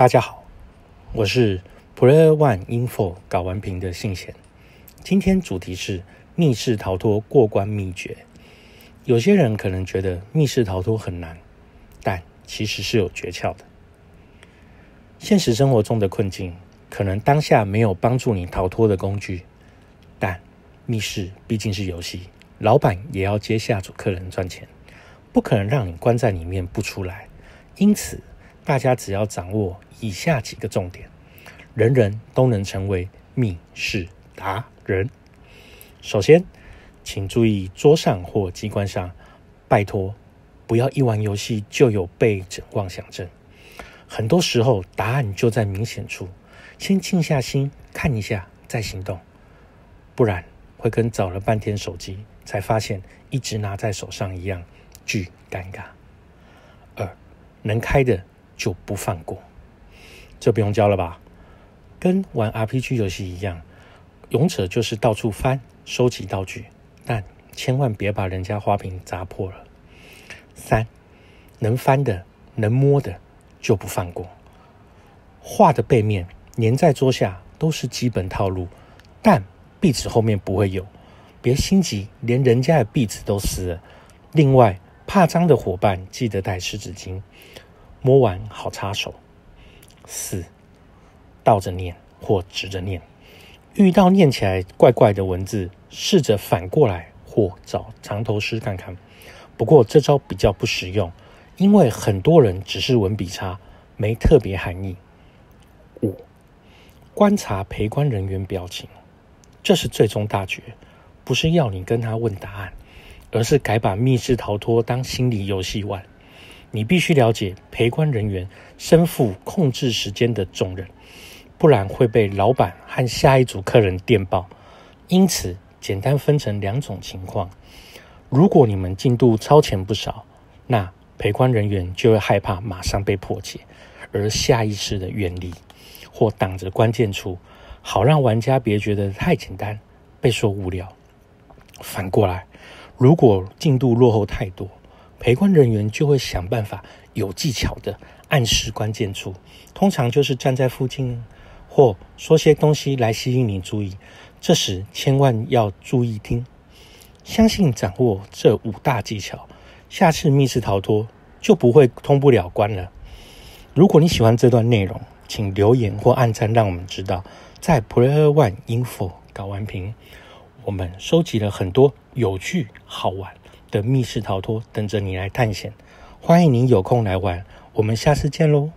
大家好，我是 Player One Info 搞完屏的信贤。今天主题是密室逃脱过关秘诀。有些人可能觉得密室逃脱很难，但其实是有诀窍的。现实生活中的困境，可能当下没有帮助你逃脱的工具，但密室毕竟是游戏，老板也要接下主客人赚钱，不可能让你关在里面不出来。因此，大家只要掌握以下几个重点，人人都能成为密室达人。首先，请注意桌上或机关上，拜托不要一玩游戏就有被诊妄想症。很多时候，答案就在明显处，先静下心看一下再行动，不然会跟找了半天手机才发现一直拿在手上一样，巨尴尬。二，能开的。就不放过，这不用教了吧？跟玩 RPG 游戏一样，勇者就是到处翻收集道具，但千万别把人家花瓶砸破了。三，能翻的、能摸的就不放过。画的背面粘在桌下都是基本套路，但壁纸后面不会有，别心急，连人家的壁纸都撕了。另外，怕脏的伙伴记得带湿纸巾。摸完好擦手。四，倒着念或直着念，遇到念起来怪怪的文字，试着反过来或找长头诗看看。不过这招比较不实用，因为很多人只是文笔差，没特别含义。五，观察陪观人员表情，这是最终大绝，不是要你跟他问答案，而是改把密室逃脱当心理游戏玩。你必须了解陪观人员身负控制时间的重任，不然会被老板和下一组客人电报。因此，简单分成两种情况：如果你们进度超前不少，那陪观人员就会害怕马上被破解，而下意识的远离或挡着关键处，好让玩家别觉得太简单，被说无聊。反过来，如果进度落后太多，陪观人员就会想办法有技巧的暗示关键处，通常就是站在附近，或说些东西来吸引你注意。这时千万要注意听，相信掌握这五大技巧，下次密室逃脱就不会通不了关了。如果你喜欢这段内容，请留言或按赞，让我们知道。在 Player One Info 搞完屏，我们收集了很多有趣好玩。的密室逃脱等着你来探险，欢迎您有空来玩，我们下次见喽。